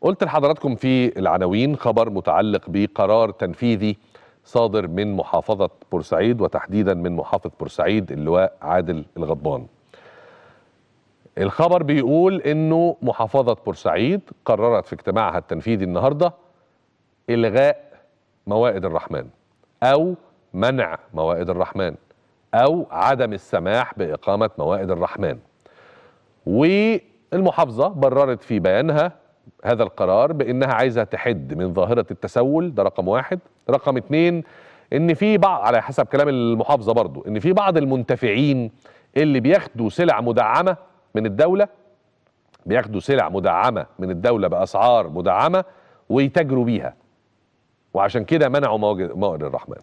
قلت لحضراتكم في العناوين خبر متعلق بقرار تنفيذي صادر من محافظة بورسعيد وتحديدا من محافظ بورسعيد اللواء عادل الغضبان. الخبر بيقول إنه محافظة بورسعيد قررت في اجتماعها التنفيذي النهاردة إلغاء موائد الرحمن أو منع موائد الرحمن أو عدم السماح بإقامة موائد الرحمن. والمحافظة بررت في بيانها هذا القرار بأنها عايزة تحد من ظاهرة التسول ده رقم واحد. رقم اتنين إن في بعض على حسب كلام المحافظة برضو إن في بعض المنتفعين اللي بياخدوا سلع مدعمة من الدولة بياخدوا سلع مدعمة من الدولة بأسعار مدعمة ويتاجروا بيها. وعشان كده منعوا موائد الرحمن.